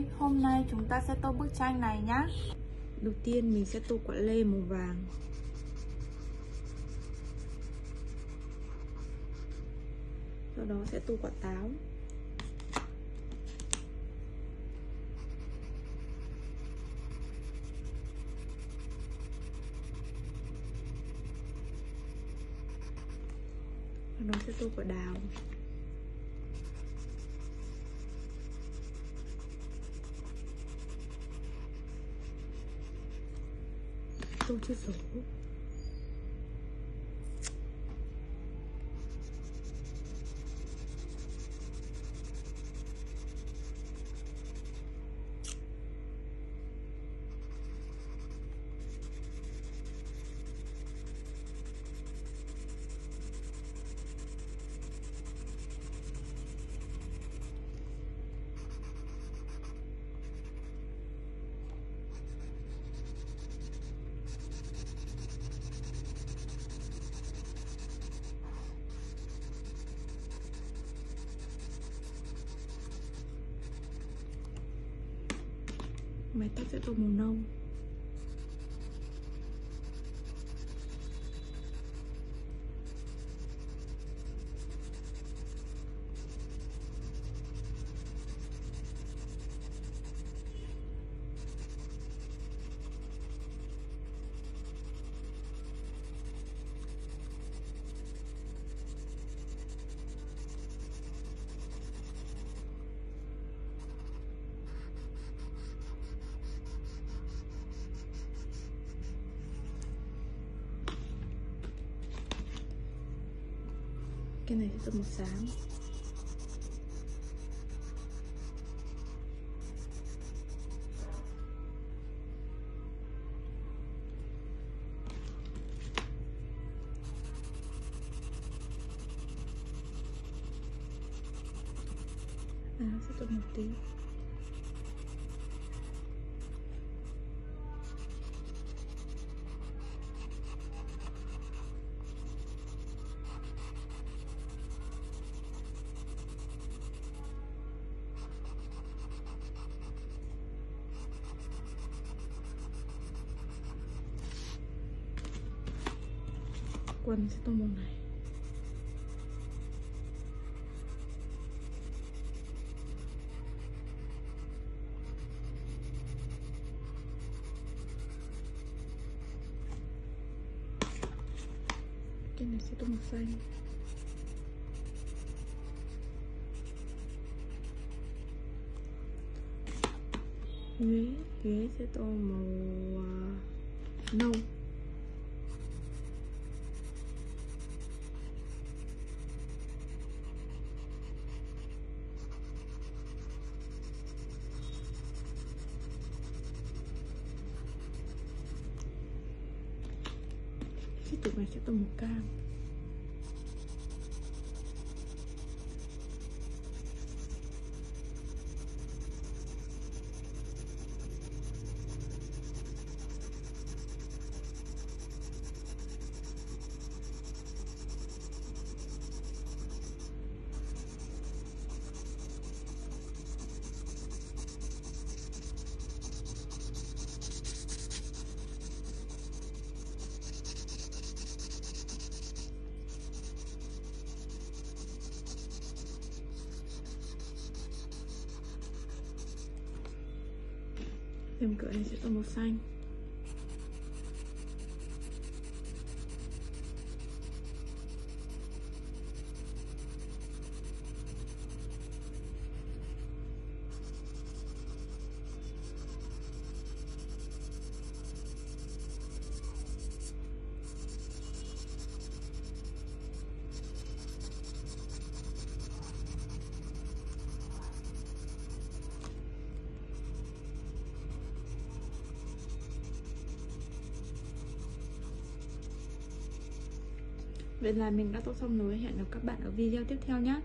ơi, hôm nay chúng ta sẽ tô bức tranh này nhá. Đầu tiên mình sẽ tô quả lê màu vàng. Sau đó sẽ tô quả táo. Sau đó sẽ tô quả đào. 我就走 mái tóc sẽ tô màu nâu. Cái này sẽ tô màu xám à, sẽ tô màu tím quần sẽ tô màu này. Cái này sẽ tô màu xanh. Ghế ghế sẽ tô màu uh, nâu. Tụi tủ này sẽ tô một cam thêm cửa này sẽ tô màu xanh. Vậy là mình đã tô xong rồi. Hẹn gặp các bạn ở video tiếp theo nhé